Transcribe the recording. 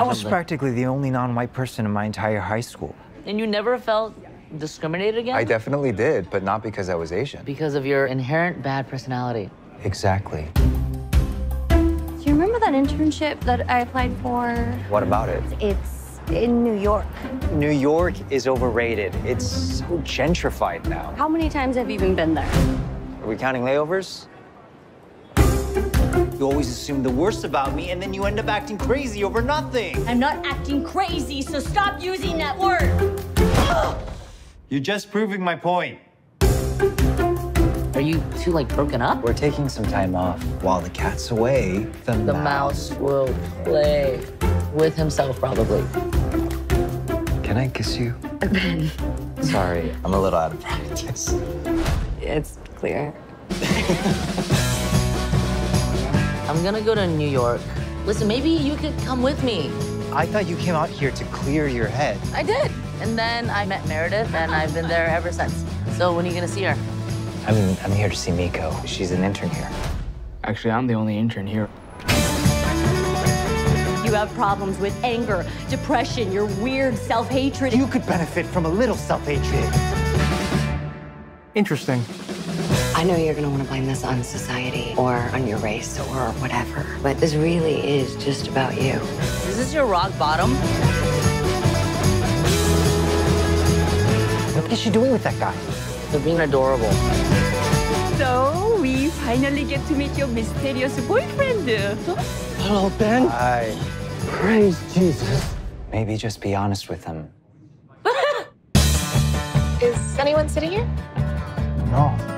I was something. practically the only non-white person in my entire high school. And you never felt discriminated against? I definitely did, but not because I was Asian. Because of your inherent bad personality. Exactly. Do you remember that internship that I applied for? What about it? It's in New York. New York is overrated. It's so gentrified now. How many times have you even been there? Are we counting layovers? You always assume the worst about me, and then you end up acting crazy over nothing. I'm not acting crazy, so stop using that word. You're just proving my point. Are you two like broken up? We're taking some time off. While the cat's away, the, The mouse will play with himself, probably. Can I kiss you? Sorry, I'm a little out of practice. It's clear. I'm gonna go to New York. Listen, maybe you could come with me. I thought you came out here to clear your head. I did. And then I met Meredith, and I've been there ever since. So when are you gonna see her? I mean, I'm here to see Miko. She's an intern here. Actually, I'm the only intern here. You have problems with anger, depression, your weird self-hatred. You could benefit from a little self-hatred. Interesting. I know you're gonna want to blame this on society or on your race or whatever, but this really is just about you. This is this your rock bottom? What is she doing with that guy? They're being adorable. So we finally get to meet your mysterious boyfriend. Hello, Ben. Hi. Praise Jesus. Maybe just be honest with him. Is anyone sitting here? No.